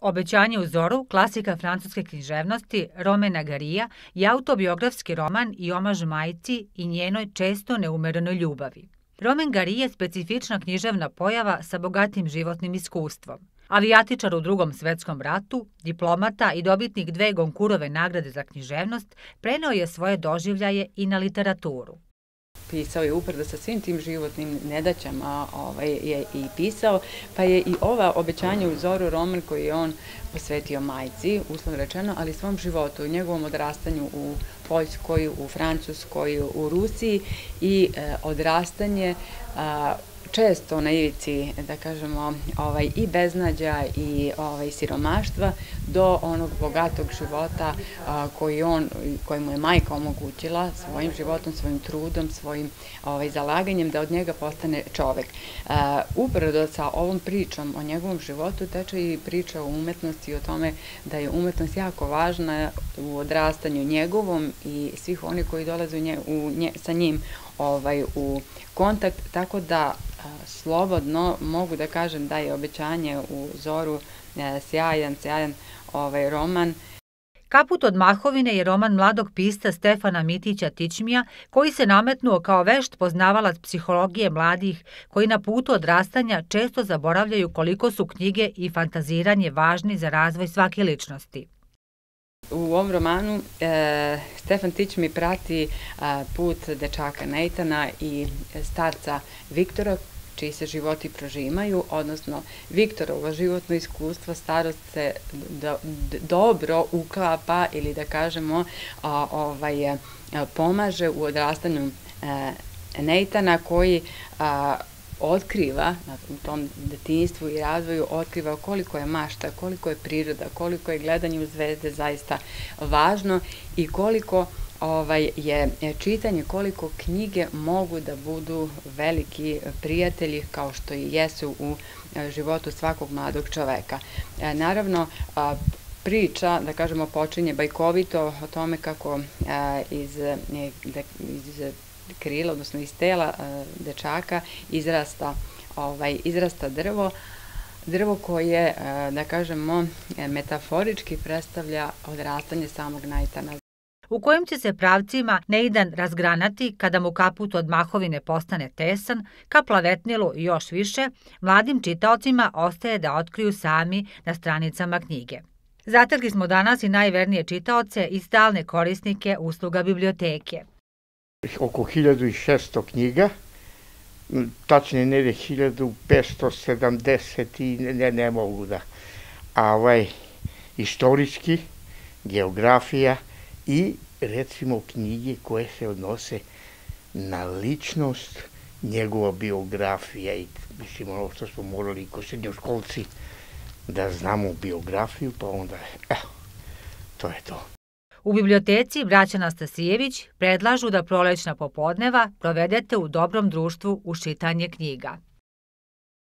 Obećanje u zoru, klasika francuske književnosti Romena Garija je autobiografski roman i omaž majci i njenoj često neumerenoj ljubavi. Romen Gari je specifična književna pojava sa bogatim životnim iskustvom. Avijatičar u drugom svetskom ratu, diplomata i dobitnik dve Gonkurove nagrade za književnost, preneo je svoje doživljaje i na literaturu pisao je uprdo sa svim tim životnim nedaćama ovaj, je i pisao, pa je i ova obećanja u Zoru roman koji je on posvetio majci, uslovno rečeno, ali svom životu, njegovom odrastanju u Poljskoj, u Francuskoj, u Rusiji i e, odrastanje a, često na ivici, da kažemo, ovaj, i beznađa i ovaj, siromaštva do onog bogatog života a, koji on, koji mu je majka omogućila svojim životom, svojim trudom, svojim ovaj, zalaganjem da od njega postane čovek. A, upravo sa ovom pričom o njegovom životu teče i priča o umetnosti i o tome da je umetnost jako važna u odrastanju njegovom i svih onih koji dolaze u nje, u nje, sa njim ovaj, u kontakt, tako da slobodno mogu da kažem da je obećanje u Zoru e, sjajan, sjajan ovaj roman. Kaput od Mahovine je roman mladog pista Stefana Mitića Tičmija, koji se nametnuo kao vešt poznavalac psihologije mladih, koji na putu odrastanja često zaboravljaju koliko su knjige i fantaziranje važni za razvoj svake ličnosti. U ovom romanu e, Stefan Tić mi prati a, put dečaka Neitana i starca Viktora čiji se životi prožimaju, odnosno Viktorovo životno iskustvo, starost se do, dobro uklapa ili da kažemo a, ovaj, a, pomaže u odrastanju e, Neitana koji otkriva u tom detinjstvu i razvoju, otkriva koliko je mašta, koliko je priroda, koliko je gledanje u zvezde zaista važno i koliko ovaj, je čitanje koliko knjige mogu da budu veliki prijatelji kao što i jesu u e, životu svakog mladog čoveka. E, naravno, priča, da kažemo, počinje bajkovito o tome kako iz, da, iz krila, odnosno iz tela dečaka izrasta, ovaj, izrasta drvo, drvo koje, da kažemo, metaforički predstavlja odrastanje samog najtana u kojim će se pravcima Neidan razgranati kada mu kaput od mahovine postane tesan, ka plavetnilu još više, mladim čitaocima ostaje da otkriju sami na stranicama knjige. Zatrgli smo danas i najvernije čitaoce i stalne korisnike usluga biblioteke. Oko 1600 knjiga, tačnije nede 1570 i ne, ne, ne mogu da. A ovaj, istorijski, geografija, i recimo knjige koje se odnose na ličnost, njegova biografija i mislim ono što smo morali ko srednjoškolci da znamo biografiju, pa onda, evo, to je to. U biblioteci braća Nastasijević predlažu da prolećna popodneva provedete u dobrom društvu u čitanje knjiga.